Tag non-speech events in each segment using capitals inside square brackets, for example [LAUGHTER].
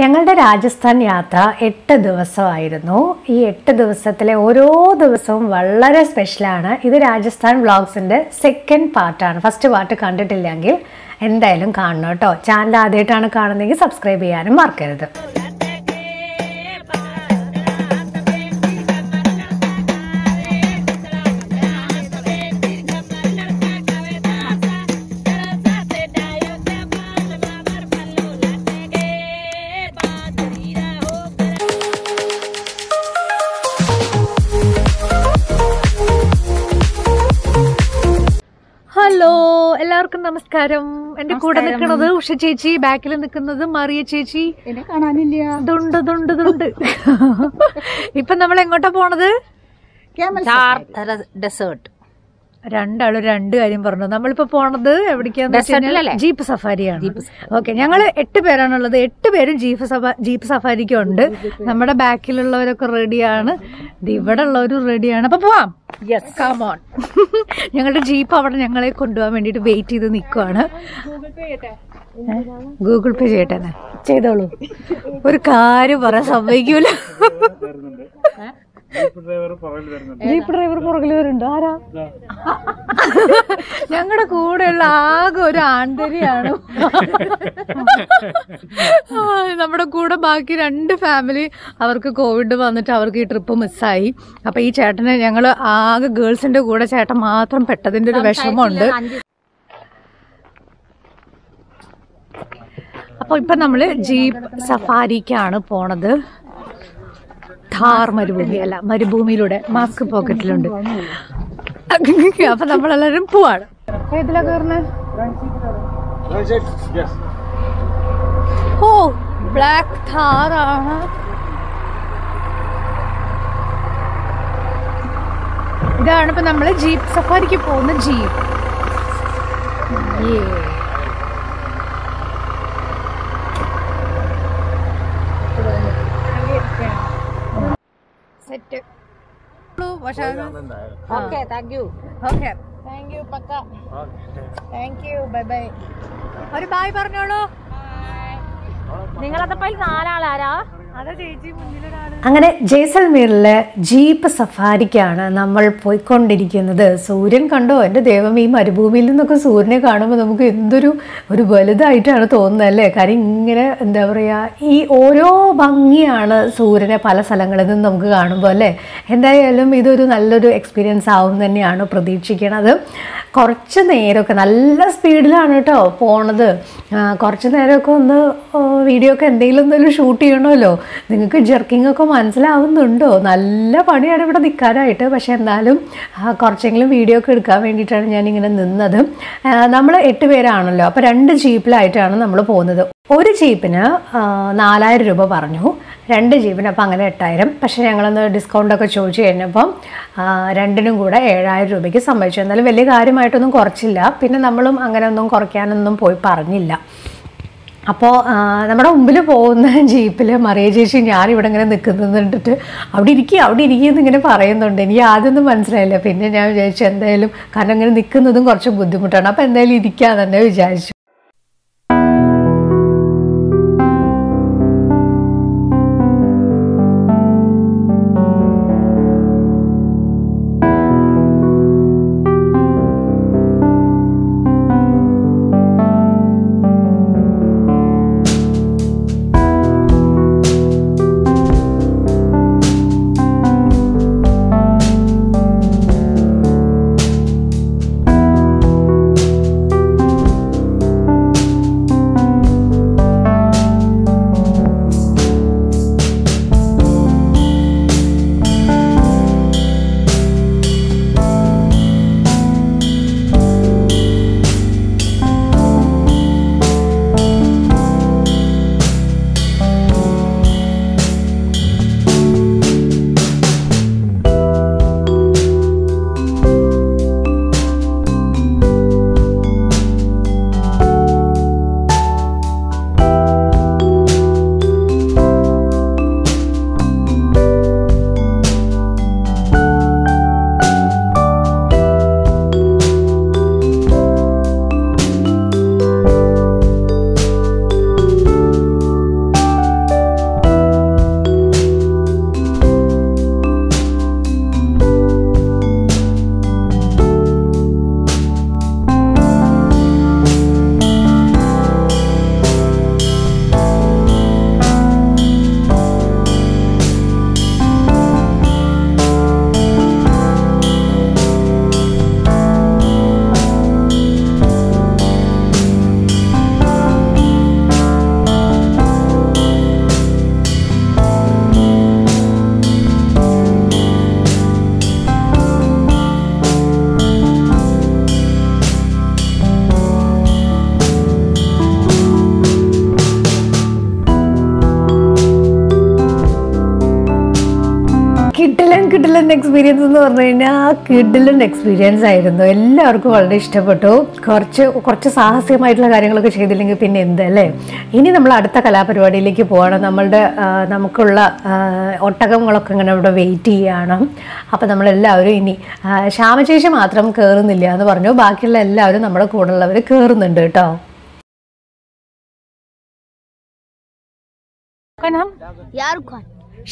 ഞങ്ങളുടെ രാജസ്ഥാൻ യാത്ര എട്ട് ദിവസമായിരുന്നു. ഈ എട്ട് ദിവസത്തിലെ ഓരോ ദിവസവും വളരെ സ്പെഷ്യലാണ് ഇത് രാജസ്ഥാൻ വ്ളോഗ്സിന്റെ സെക്കൻഡ് പാർട്ടാണ് ഫസ്റ്റ് പാർട്ട് കണ്ടിട്ടില്ലെങ്കിൽ എന്തായാലും കാണണം കേട്ടോ. ചാനൽ ആദ്യമായിട്ടാണ് കാണുന്നതെങ്കിൽ സബ്സ്ക്രൈബ് ചെയ്യാനും മറക്കരുത്. എല്ലാവർക്കും നമസ്കാരം. എന്റെ കൂടെ നിൽക്കുന്നത് ഉഷ ചേച്ചി ബാക്കിൽ നിൽക്കുന്നത് മറിയ ചേച്ചി. എന്നെ കാണാനില്ല. ദുണ്ട് ദുണ്ട് ദുണ്ട്. [LAUGHS] ഇപ്പൊ നമ്മൾ എങ്ങോട്ടാ പോണത്? ഡെസേർട്ട് രണ്ടാളും രണ്ട് കാര്യം പറഞ്ഞു. നമ്മളിപ്പോ പോണത് എവിടേക്കാന്ന് ജീപ്പ് സഫാരിയാണ്. ഓക്കെ ഞങ്ങൾ എട്ട് പേരാണുള്ളത്. എട്ട് പേരും ജീപ്പ് സഫാ ജീപ്പ് സഫാരിക്ക് ഉണ്ട് നമ്മുടെ ബാക്കിലുള്ളവരൊക്കെ റെഡിയാണ്. ഇവിടെ ഉള്ളവരും റെഡിയാണ്. അപ്പൊ പോവാം. കമോൺ [LAUGHS] ഞങ്ങളുടെ ജീപ്പ് അവിടെ ഞങ്ങളെ കൊണ്ടുപോകാൻ വേണ്ടിട്ട് വെയിറ്റ് ചെയ്ത് നിൽക്കുവാണ് ഗൂഗിൾ പേ ചെയ്യട്ടെ. ചെയ്തോളൂ. ഒരു കാര്യം പറയാൻ സമ്മതിക്കൂല. ജീപ്പ് ഡ്രൈവർ പുറകിൽ വരുന്നുണ്ട്. ആരാ? ഞങ്ങളുടെ കൂടെയുള്ള ആകെ ഒരു ആന്തരിയാണ് നമ്മുടെ കൂടെ ബാക്കി രണ്ട് ഫാമിലി അവർക്ക് കോവിഡ് വന്നിട്ട് അവർക്ക് ഈ ട്രിപ്പ് മിസ്സായി അപ്പൊ ഈ ചേട്ടനെ ഞങ്ങൾ ആകെ ഗേൾസിന്റെ കൂടെ ചേട്ടൻ മാത്രം പെട്ടതിന്റെ ഒരു വിഷമമുണ്ട്. അപ്പൊ ഇപ്പൊ നമ്മൾ ജീപ്പ് സഫാരിക്കാണ് പോണത്. ഥാർ മരുഭൂമി അല്ല മരുഭൂമിയിലൂടെ മാസ്ക് പോക്കറ്റിലുണ്ട്. അപ്പൊ നമ്മളെല്ലാരും പോവാണ്. ഓ ബ്ലാക്ക് ഥാറാണ് ഇതാണ് ഇപ്പൊ നമ്മൾ ജീപ്പ് സഫാരിക്ക് പോകുന്ന jeep. Yeah. Okay thank you okay. Thank you pucca. Thank you bye bye ഒരു ബായ് പറഞ്ഞോളൂ. നിങ്ങളതപ്പോൾ നാലാളാരാ? അങ്ങനെ ജയ്സൽമീറിലെ ജീപ്പ് സഫാരിക്കാണ് നമ്മൾ പോയിക്കൊണ്ടിരിക്കുന്നത്. സൂര്യൻ കണ്ടോ? എന്റെ ദൈവം ഈ മരുഭൂമിയിൽ നിന്നൊക്കെ സൂര്യനെ കാണുമ്പോൾ നമുക്ക് എന്തൊരു ഒരു വലുതായിട്ടാണ് തോന്നുന്നത് അല്ലേ? കാര്യം ഇങ്ങനെ എന്താ പറയുക ഈ ഓരോ ഭംഗിയാണ് സൂര്യനെ പല സ്ഥലങ്ങളിൽ നിന്ന് നമുക്ക് കാണുമ്പോൾ അല്ലേ? എന്തായാലും ഇതൊരു നല്ലൊരു എക്സ്പീരിയൻസ് ആവും തന്നെയാണ് പ്രതീക്ഷിക്കണത്. കുറച്ച് നേരമൊക്കെ നല്ല സ്പീഡിലാണ് കേട്ടോ പോണത്. കുറച്ച് നേരമൊക്കെ ഒന്ന് വീഡിയോ ഒക്കെ എന്തെങ്കിലും എന്തെങ്കിലും ഷൂട്ട് ചെയ്യണമല്ലോ. നിങ്ങൾക്ക് ജെർക്കിംഗ് ഒക്കെ മനസ്സിലാവുന്നുണ്ടോ? നല്ല പണിയാണ് ഇവിടെ നിൽക്കാനായിട്ട്. പക്ഷേ എന്നാലും കുറച്ചെങ്കിലും വീഡിയോ ഒക്കെ എടുക്കാൻ വേണ്ടിയിട്ടാണ് ഞാനിങ്ങനെ നിന്നത്. നമ്മൾ എട്ട് പേരാണല്ലോ. അപ്പോൾ രണ്ട് ജീപ്പിലായിട്ടാണ് നമ്മൾ പോകുന്നത്. ഒരു ജീപ്പിന് നാലായിരം രൂപ പറഞ്ഞു. രണ്ട് ജീപ്പിന് അപ്പോൾ അങ്ങനെ എട്ടായിരം. പക്ഷേ ഞങ്ങളൊന്ന് ഡിസ്കൗണ്ടൊക്കെ ചോദിച്ചു കഴിഞ്ഞപ്പം രണ്ടിനും കൂടെ ഏഴായിരം രൂപയ്ക്ക് സംഭവിച്ചു എന്നാലും വലിയ കാര്യമായിട്ടൊന്നും കുറച്ചില്ല. പിന്നെ നമ്മളും അങ്ങനെ ഒന്നും കുറയ്ക്കാനൊന്നും പോയി പറഞ്ഞില്ല. അപ്പോൾ നമ്മുടെ മുമ്പിൽ പോകുന്ന ജീപ്പിൽ മറിയ ചേച്ചി ഞാനിവിടെ ഇങ്ങനെ നിൽക്കുന്നത് കണ്ടിട്ട് അവിടെ ഇരിക്കുക അവിടെ ഇരിക്കുക എന്നിങ്ങനെ പറയുന്നുണ്ട്. എനിക്ക് ആദ്യമൊന്നും മനസ്സിലായില്ല. പിന്നെ ഞാൻ വിചാരിച്ചു എന്തായാലും കാരണം ഇങ്ങനെ നിൽക്കുന്നതും കുറച്ച് ബുദ്ധിമുട്ടാണ്. അപ്പോൾ എന്തായാലും ഇരിക്കുക തന്നെ വിചാരിച്ചു. സെക്കൻഡ് എക്സ്പീരിയൻസ് എന്ന് പറഞ്ഞു കഴിഞ്ഞാൽ കിഡിലിന്റെ എക്സ്പീരിയൻസ് ആയിരുന്നു. എല്ലാവർക്കും വളരെ ഇഷ്ടപ്പെട്ടു. കുറച്ച് കുറച്ച് സാഹസികമായിട്ടുള്ള കാര്യങ്ങളൊക്കെ ചെയ്തില്ലെങ്കിൽ പിന്നെ എന്തല്ലേ ഇനി നമ്മൾ അടുത്ത കലാപരിപാടിയിലേക്ക് പോകണം. നമ്മളുടെ നമുക്കുള്ള ഒട്ടകങ്ങളൊക്കെ ഇങ്ങനെ ഇവിടെ വെയിറ്റ് ചെയ്യണം. അപ്പോൾ നമ്മളെല്ലാവരും ഇനി ശ്യാമശേഷി മാത്രം കയറുന്നില്ല എന്ന് പറഞ്ഞു. ബാക്കിയുള്ള എല്ലാവരും നമ്മുടെ കൂടെയുള്ളവർ കയറുന്നുണ്ട് കേട്ടോ.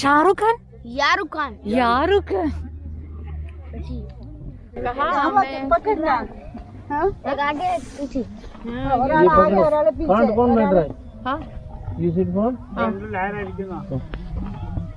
ഷാറുഖ് ഖാൻ यारुक खान। यारुक? हाँ, पकड़ना हाँ? हाँ, आगे पीछे और आगे और पीछे। कौन बन रहा है? हाँ। यू सिट कौन? हाँ। लाया है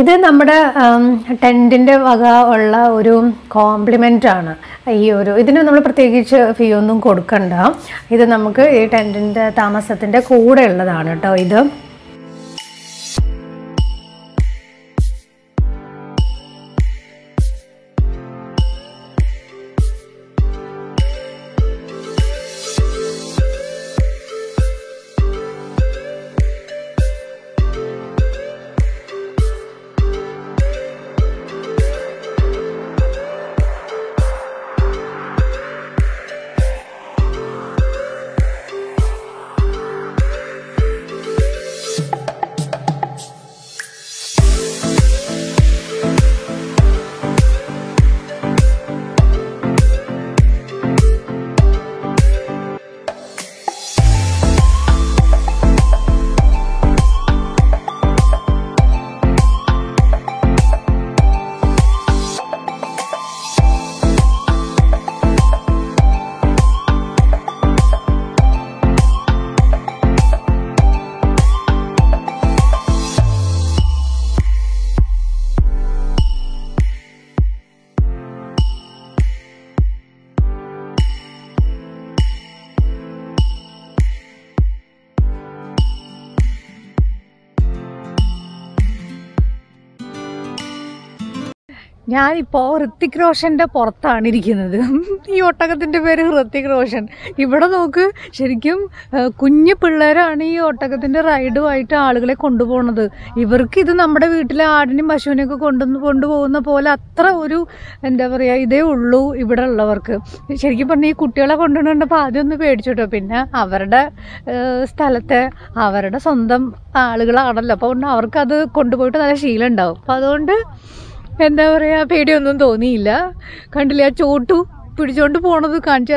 ഇത് നമ്മുടെ ടെന്റിന്റെ വക ഉള്ള ഒരു കോംപ്ലിമെന്റ് ആണ്. ഈ ഒരു ഇതിന് നമ്മൾ പ്രത്യേകിച്ച് ഫീ ഒന്നും കൊടുക്കണ്ട. ഇത് നമുക്ക് ഈ ടെന്റിന്റെ താമസത്തിന്റെ കൂടെ ഉള്ളതാണ് കേട്ടോ ഇത്. ഞാനിപ്പോൾ ഋത്തിക് റോഷന്റെ പുറത്താണ് ഇരിക്കുന്നത്. ഈ ഒട്ടകത്തിന്റെ പേര് ഋത്തിക് റോഷൻ. ഇവിടെ നോക്ക് ശരിക്കും കുഞ്ഞു പിള്ളേരാണ് ഈ ഒട്ടകത്തിന്റെ റൈഡുമായിട്ട് ആളുകളെ കൊണ്ടുപോകുന്നത്. ഇവർക്ക് ഇത് നമ്മുടെ വീട്ടിലെ ആടിനും പശുവിനെയൊക്കെ കൊണ്ടു കൊണ്ടുപോകുന്ന പോലെ അത്ര ഒരു എന്താ പറയാ ഇതേ ഉള്ളൂ ഇവിടെ ഉള്ളവർക്ക്. ശരിക്കും പറഞ്ഞാൽ ഈ കുട്ടികളെ കൊണ്ടുവന്നിട്ടപ്പോൾ ആദ്യം ഒന്ന് പേടിച്ചോട്ടോ. പിന്നെ അവരുടെ സ്ഥലത്തെ അവരുടെ സ്വന്തം ആളുകളാണല്ലോ. അപ്പോൾ അവർക്ക് അത് കൊണ്ടുപോയിട്ട് നല്ല ശീലം ഉണ്ടാവും. അപ്പോൾ അതുകൊണ്ട് എന്താ പറയാ പേടിയൊന്നും തോന്നിയില്ല. കണ്ടില്ല ചോട്ടു പിടിച്ചോണ്ട് പോണത് കാണിച്ചു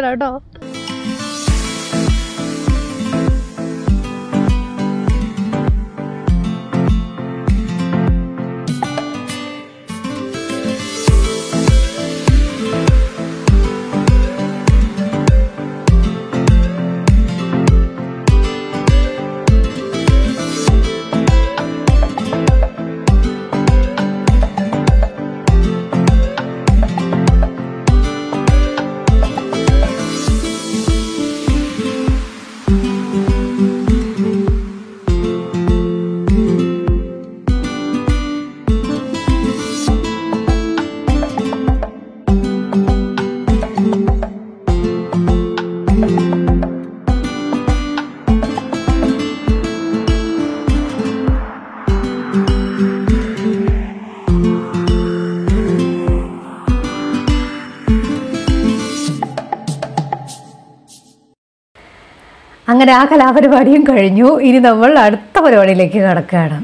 അങ്ങനെ ആ കലാപരിപാടിയും കഴിഞ്ഞു. ഇനി നമ്മൾ അടുത്ത പരിപാടിയിലേക്ക് കടക്കുകയാണ്.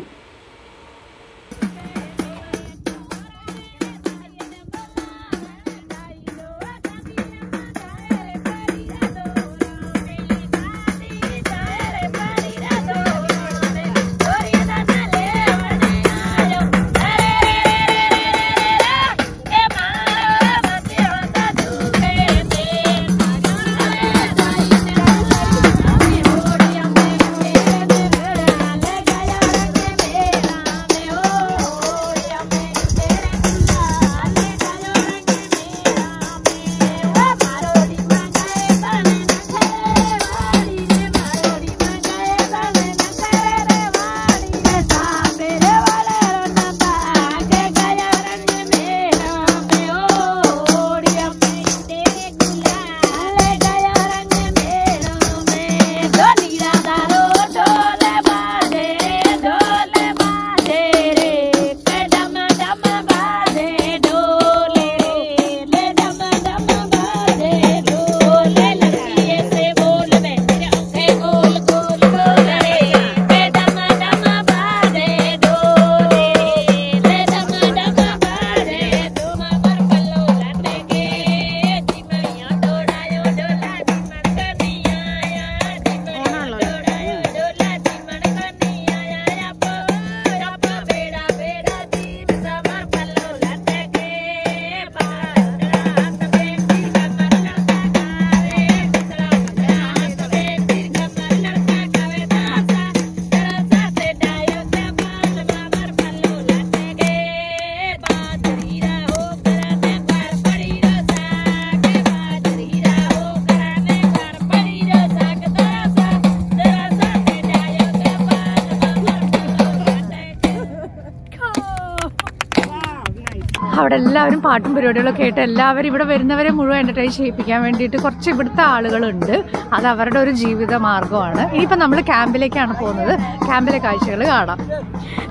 പാട്ടും പരിപാടികളൊക്കെ ആയിട്ട് എല്ലാവരും ഇവിടെ വരുന്നവരെ മുഴുവൻ എന്റർടൈൻ ചെയ്യിപ്പിക്കാൻ വേണ്ടിയിട്ട് കുറച്ച് ഇവിടുത്തെ ആളുകളുണ്ട്. അത് അവരുടെ ഒരു ജീവിത മാർഗമാണ്. ഇനിയിപ്പോൾ നമ്മൾ ക്യാമ്പിലേക്കാണ് പോകുന്നത്. ക്യാമ്പിലെ കാഴ്ചകൾ കാണാം.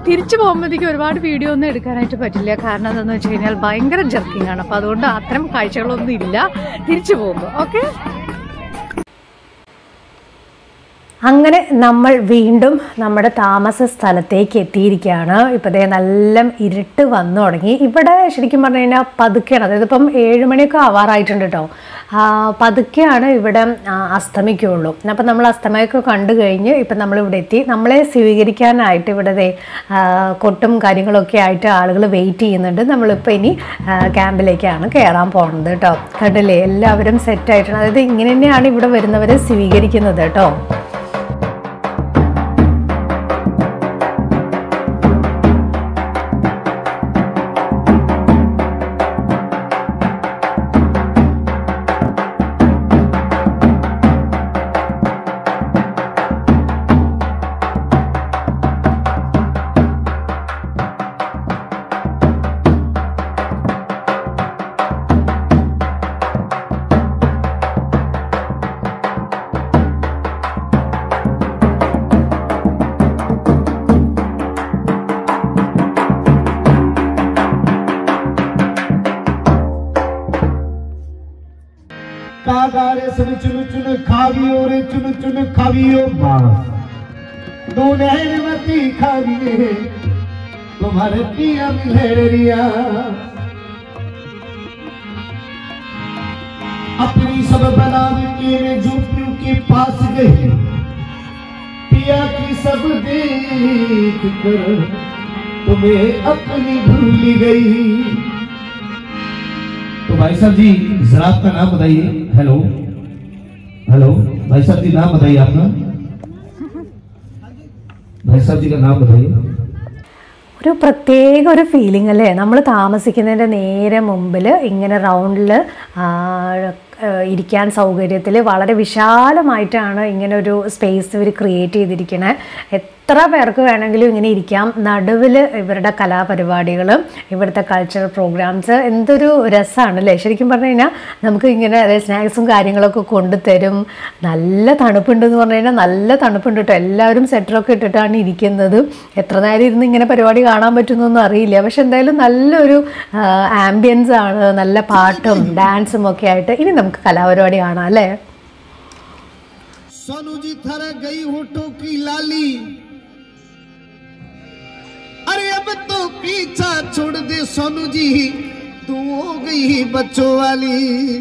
തിരിച്ചു പോകുമ്പോഴത്തേക്ക് ഒരുപാട് വീഡിയോ ഒന്നും എടുക്കാനായിട്ട് പറ്റില്ല. കാരണം എന്താണെന്ന് വെച്ച് കഴിഞ്ഞാൽ ഭയങ്കര ജർക്കിംഗ് ആണ്. അപ്പോൾ അതുകൊണ്ട് അത്തരം കാഴ്ചകളൊന്നും ഇല്ല. തിരിച്ചു പോകുമ്പോൾ ഓക്കെ അങ്ങനെ നമ്മൾ വീണ്ടും നമ്മുടെ താമസ സ്ഥലത്തേക്ക് എത്തിയിരിക്കുകയാണ്. ഇപ്പോൾ നല്ല ഇരുട്ട് വന്നു തുടങ്ങി. ഇവിടെ ശരിക്കും പറഞ്ഞു കഴിഞ്ഞാൽ പതുക്കെയാണ്. അതായത് ഇപ്പം ഏഴ് മണിയൊക്കെ ആവാറായിട്ടുണ്ട് കേട്ടോ. പതുക്കെയാണ് ഇവിടെ അസ്തമിക്കുള്ളൂ അപ്പം നമ്മൾ അസ്തമയൊക്കെ കണ്ടു കഴിഞ്ഞ് ഇപ്പം നമ്മളിവിടെ എത്തി. നമ്മളെ സ്വീകരിക്കാനായിട്ട് ഇവിടെ ദേ കൊട്ടും കാര്യങ്ങളൊക്കെ ആയിട്ട് ആളുകൾ വെയിറ്റ് ചെയ്യുന്നുണ്ട്. നമ്മളിപ്പോൾ ഇനി ക്യാമ്പിലേക്കാണ് കയറാൻ പോകുന്നത് കേട്ടോ. കണ്ടില്ലേ? എല്ലാവരും സെറ്റായിട്ടാണ് അതായത് ഇങ്ങനെ തന്നെയാണ് ഇവിടെ വരുന്നവരെ സ്വീകരിക്കുന്നത് കേട്ടോ. खावियो चुन चुन खावियो मास दो नहर नहरमती खाविए, तुम्हारे पिया मिलरिया अपनी सब बनावे के रे झोपड़ियों के पास गई पिया की सब देख कर तुम्हें अपनी भूल गई। तो भाई साहब जी, जरा आपका नाम बताइए। हेलो। हेलो भाई साहब जी नाम बताइए आपका भाई साहब जी का नाम बताइए ഒരു പ്രത്യേക ഒരു ഫീലിംഗ് അല്ലേ നമ്മൾ താമസിക്കുന്നതിൻ്റെ നേരെ മുമ്പിൽ ഇങ്ങനെ റൗണ്ടിൽ ഇരിക്കാൻ സൗകര്യത്തിൽ വളരെ വിശാലമായിട്ടാണ് ഇങ്ങനെ ഒരു സ്പേസ് ഇവർ ക്രിയേറ്റ് ചെയ്തിരിക്കണേ എത്ര പേർക്ക് വേണമെങ്കിലും ഇങ്ങനെ ഇരിക്കാം നടുവിൽ ഇവരുടെ കലാപരിപാടികളും ഇവിടുത്തെ കൾച്ചറൽ പ്രോഗ്രാംസ് എന്തൊരു രസമാണ് അല്ലേ ശരിക്കും പറഞ്ഞു കഴിഞ്ഞാൽ നമുക്ക് ഇങ്ങനെ അതായത് സ്നാക്സും കാര്യങ്ങളൊക്കെ കൊണ്ടുതരും നല്ല തണുപ്പുണ്ടെന്ന് പറഞ്ഞു കഴിഞ്ഞാൽ നല്ല തണുപ്പുണ്ട് കേട്ടോ എല്ലാവരും സെറ്ററൊക്കെ ഇട്ടിട്ടാണ് ഇരിക്കുന്നത് എത്ര നേരം ഇരുന്ന് ഇങ്ങനെ പരിപാടി കാണാൻ പറ്റുന്നൊന്നും അറിയില്ല പക്ഷെ എന്തായാലും നല്ലൊരു ആംബിയൻസ് ആണ് നല്ല പാട്ടും ഡാൻസും ഒക്കെ ആയിട്ട് ഇനി നമുക്ക് കലാപരിപാടി കാണാം അല്ലേ सोनू जी थर गई होठों की लाली अरे अब तो पीछा छोड़ दे सोनू जी। तू हो गई बच्चों वाली।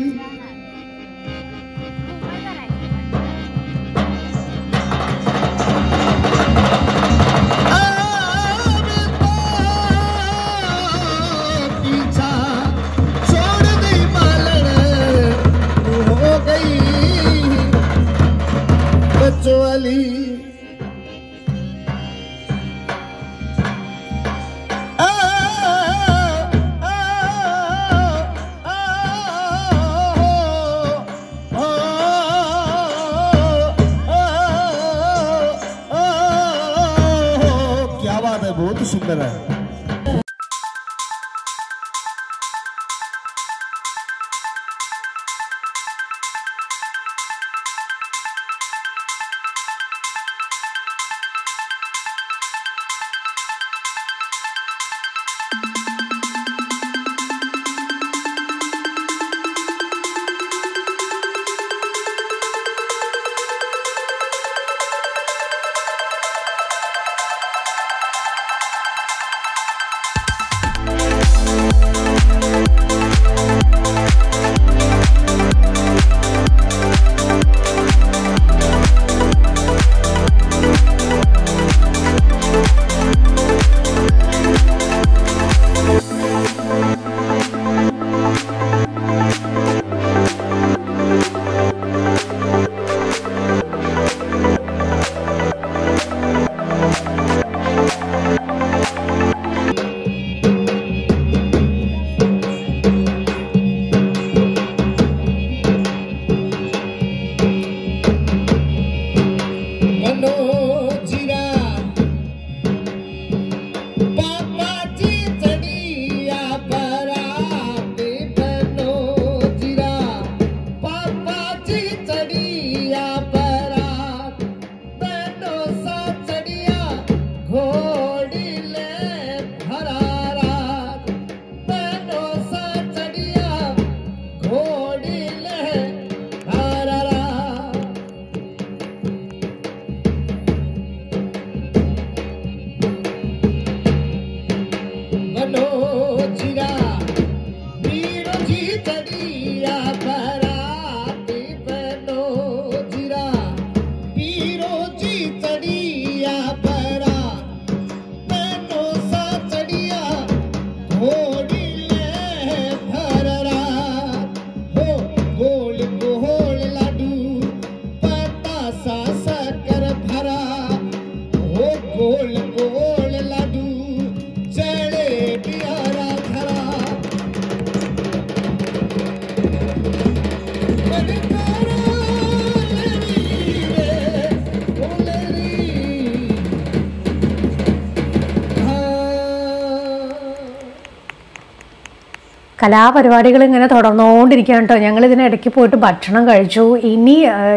കലാപരിപാടികൾ ഇങ്ങനെ തുടർന്നുകൊണ്ടിരിക്കുകയാണ് കേട്ടോ. ഞങ്ങൾ ഇതിനിടയ്ക്ക് പോയിട്ട് ഭക്ഷണം കഴിച്ചു. ഇനി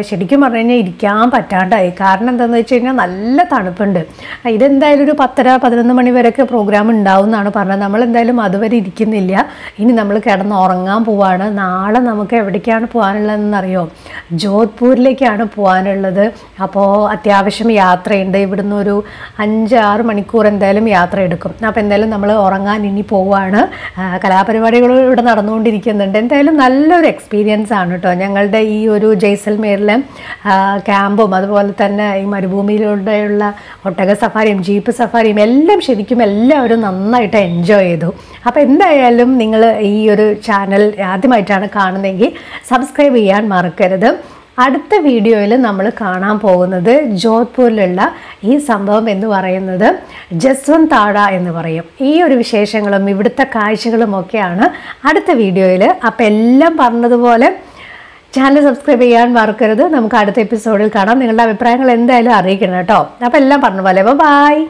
ശരിക്കും പറഞ്ഞു കഴിഞ്ഞാൽ ഇരിക്കാൻ പറ്റാണ്ടായി. കാരണം എന്താണെന്ന് വെച്ച് കഴിഞ്ഞാൽ നല്ല തണുപ്പുണ്ട്. ഇതെന്തായാലും ഒരു പത്തര പതിനൊന്ന് മണി വരെയൊക്കെ പ്രോഗ്രാം ഉണ്ടാവും എന്നാണ് പറഞ്ഞത്. നമ്മൾ എന്തായാലും അതുവരെ ഇരിക്കുന്നില്ല. ഇനി നമ്മൾ കിടന്ന് ഉറങ്ങാൻ പോവാണ്. നാളെ നമുക്ക് എവിടേക്കാണ് പോകാനുള്ളതെന്ന് അറിയോ ജോധ്പൂരിലേക്കാണ് പോകാനുള്ളത്. അപ്പോൾ അത്യാവശ്യം യാത്രയുണ്ട്. ഇവിടുന്ന് ഒരു അഞ്ച് ആറ് മണിക്കൂർ എന്തായാലും യാത്ര എടുക്കും അപ്പോൾ എന്തായാലും നമ്മൾ ഉറങ്ങാൻ ഇനി പോവാണ്. ആ, ഇവിടെ നടന്നുകൊണ്ടിരിക്കുന്നുണ്ട്. എന്തായാലും നല്ലൊരു എക്സ്പീരിയൻസ് ആണ് കേട്ടോ ഞങ്ങളുടെ ഈ ഒരു ജയ്സൽമേറിലെ ക്യാമ്പും അതുപോലെ തന്നെ ഈ മരുഭൂമിയിലൂടെയുള്ള ഒട്ടക സഫാരിയും ജീപ്പ് സഫാരിയും എല്ലാം ശരിക്കും എല്ലാവരും നന്നായിട്ട് എൻജോയ് ചെയ്തു. അപ്പോൾ എന്തായാലും നിങ്ങൾ ഈ ഒരു ചാനൽ ആദ്യമായിട്ടാണ് കാണുന്നതെങ്കിൽ സബ്സ്ക്രൈബ് ചെയ്യാൻ മറക്കരുത്. അടുത്ത വീഡിയോയിൽ നമ്മൾ കാണാൻ പോകുന്നത് ജോധ്പൂരിലുള്ള ഈ സംഭവം എന്ന് പറയുന്നത് ജസ്വന്ത് താഴ എന്ന് പറയും. ഈ ഒരു വിശേഷങ്ങളും ഇവിടുത്തെ കാഴ്ചകളും ഒക്കെയാണ് അടുത്ത വീഡിയോയിൽ. അപ്പം എല്ലാം പറഞ്ഞതുപോലെ ചാനൽ സബ്സ്ക്രൈബ് ചെയ്യാൻ മറക്കരുത്. നമുക്ക് അടുത്ത എപ്പിസോഡിൽ കാണാം. നിങ്ങളുടെ അഭിപ്രായങ്ങൾ എന്തായാലും അറിയിക്കണം കേട്ടോ. അപ്പോൾ എല്ലാം പറഞ്ഞ പോലെ. ബൈ